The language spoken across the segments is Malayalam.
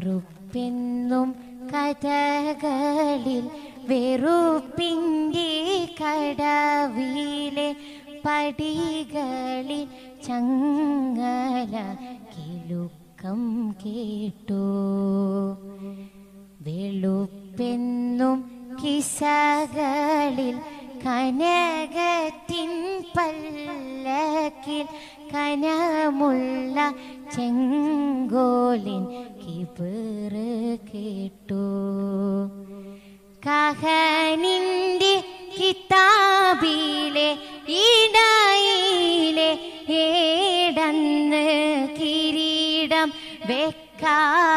കറുപ്പെന്നും കഥകളിൽ വെറുപ്പിന്റെ കടവിലെ പടികളിൽ ചങ്ങല കിലുക്കം കേട്ടു. വെളുപ്പെന്നും കിസകളിൽ കനകത്തിൻ പല്ലക്കിൽ കനമുള്ള ചെങ്കോലിൻ കിബിറ് കേട്ടു. കഹനിന്റെ കിതാബിലെ ഇടയിലെ ഏടന്ന് കിരീടം വെക്കാത്തോരു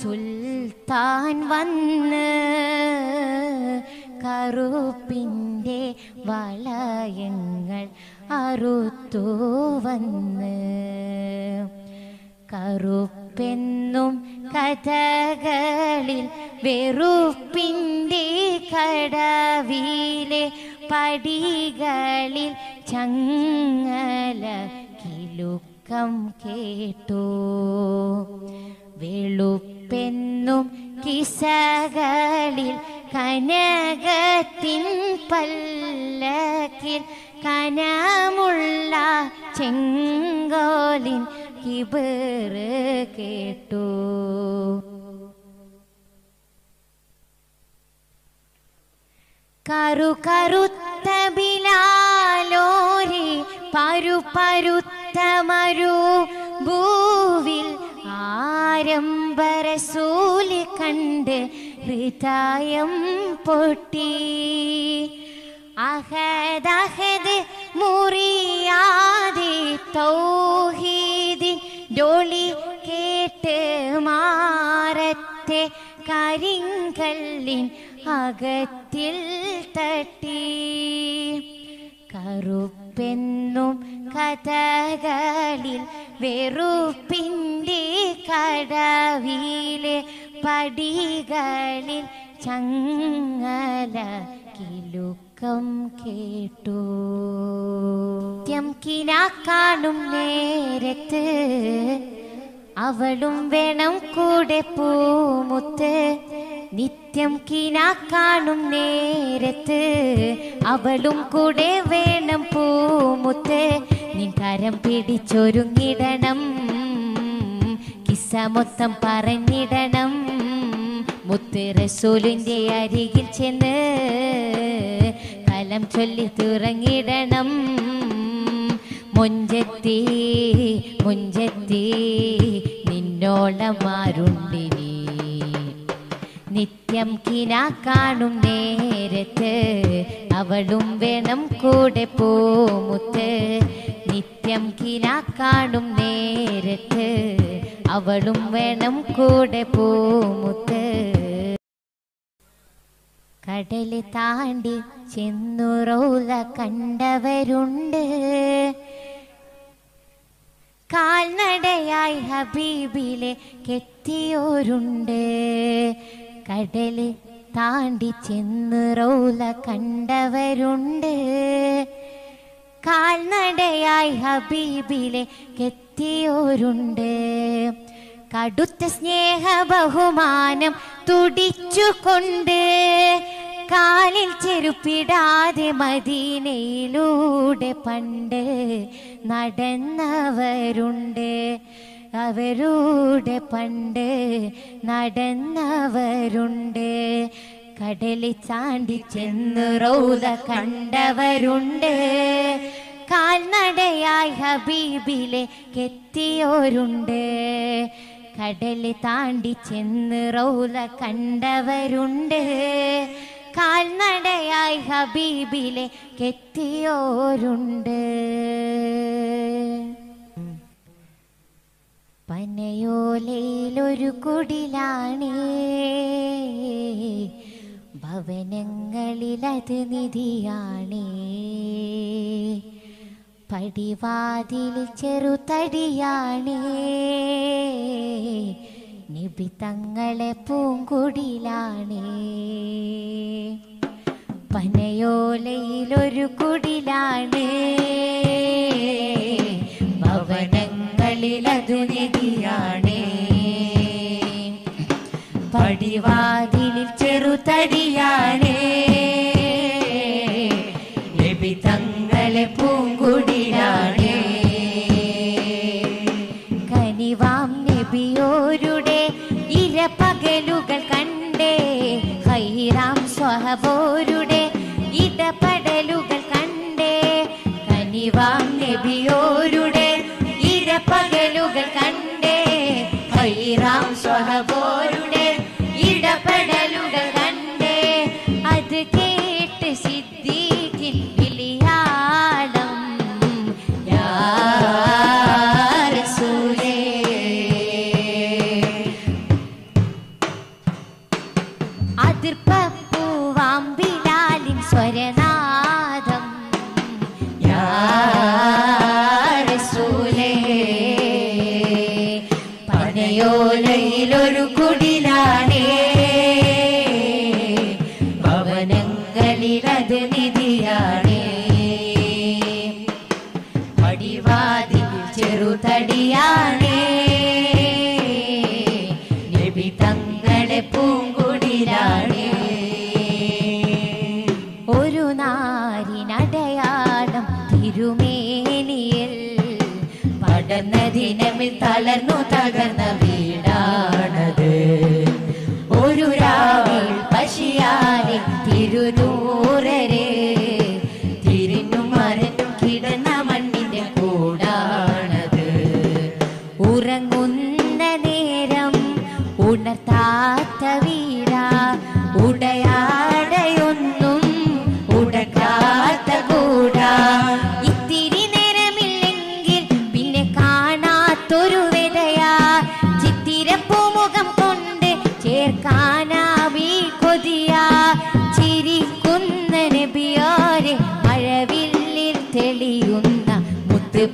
സുൽത്താൻ വന്ന് കറുപ്പിന്റെ വളയങ്ങൾ അറുത്തു വന്ന്. കറുപ്പെന്നും കഥകളിൽ വെറുപ്പിന്റെ കടവിലെ പടികളിൽ ചങ്ങല കിലുക്കം കേട്ടു. വെളുപ്പെന്നും കിസകളിൽ കനകത്തിൻ പല്ലക്കിൽ കനമുള്ള ചെങ്കോലിൻ കിബേറ് കേട്ടു. കറു കറുത്ത ബിലാലോരി പരു പരുത്ത മരു ഭൂവിൽ ആരംഭരസൂലി കണ്ട് ഹൃദയം പൊട്ടി. അഹദ് മുറിയാതി തൗഹീദി ഡോളി കേട്ട് മാറത്തെ കരിങ്കല്ലിൻ അകത്തിൽ തട്ടി. കറുപ്പെന്നും കഥകളിൽ വെറുപ്പിന്റെ കടവിലെ പടികളിൽ ചങ്ങല കിലുക്കം കേട്ടു. ത്യം കിനാ കാണും നേരത്ത് അവളും വേണം കൂടെ പൂമുത്ത്. നിത്യം കിന കാണും നേരത്ത് അവളും കൂടെ വേണം പൂമുത്ത്. നിൻ കരം പിടിച്ചൊരുങ്ങിടണം. കിസ മൊത്തം പറഞ്ഞിടണം. മുത്ത് റസൂലിന്റെ അരികിൽ ചെന്ന് കലം ചൊല്ലി തുറങ്ങിടണം. മുഞ്ചെത്തി മുഞ്ചെത്തി നിന്നോളമാരുണ്ടിനി. നിത്യം കിനാ കാണും നേരത്ത് അവളും വേണം കൂടെ പോമുത്ത്. നിത്യം കിനാ കാണും നേരത്ത് അവളും വേണം കൂടെ പോമുത്ത്. കടൽ താണ്ടി ചെന്നുറോല കണ്ടവരുണ്ട്. കാൽനടയായി ഹബീബിലെ കെത്തിയോരുണ്ട്. കടൽ താണ്ടി ചെന്നുറോല റൗല കണ്ടവരുണ്ട്. കാൽനടയായി ഹബീബിലെ കെത്തിയോരുണ്ട്. കടുത്ത സ്നേഹ ബഹുമാനം തുടിച്ചുകൊണ്ട് കാലിൽ ചെരുപ്പിടാതെ മദീനയിലൂടെ പണ്ട് നടന്നവരുണ്ട്. അവരുടെ പണ്ട് നടന്നവരുണ്ട്. കടലി ചാണ്ടി ചെന്ന് റൗല കണ്ടവരുണ്ട്. കാൽനടയായി ഹബീബിലെ കെത്തിയോരുണ്ട്. കടലി താണ്ടി ചെന്ന് റൗല കണ്ടവരുണ്ട്. കാൽനടയായി ഹബീബിലെ കെത്തിയോരുണ്ട്. പനയോലയിലൊരു കുടിലാണേ. ഭവനങ്ങളിലത് നിധിയാണേ. പടിവാതിൽ ചെറുതടിയാണേ. നിബി തങ്ങളെ പൂങ്കുടിലാണേ. പനയോലയിലൊരു കുടിലാണ്. കനിവാം ഇരപ്പകലുകൾ കണ്ടേ. ഹൈറാം സ്വഹബോരുടെ ഇടപെടലുകൾ കണ്ടേ. അത് കേട്ട് സിദ്ദീഖിൻ വിളിയാളം. യാ റസൂലേ. ഭവനങ്ങളിലത് നിധിയാണേ. പടിവാതിൽ ചെറുതടിയാണേ. നബി തങ്ങളെ പൂങ്കുടിലാണേ. ഒരു നാരിനടയാളം തിരുമേനിയിൽ പടർന്ന ദിനമിൽ തളർന്നു തകർന്ന കിടന്ന മണ്ണിന്റെ ഉറങ്ങുന്ന നേരം ഉണർത്താത്ത വീട ഉടയാടയൊന്നും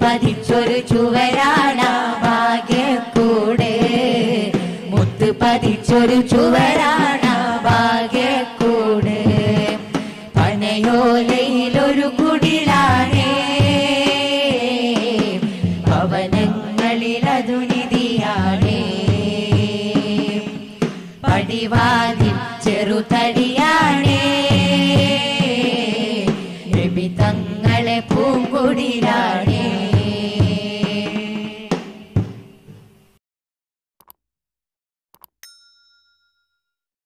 പതിച്ചൊരു ചുവരാണ.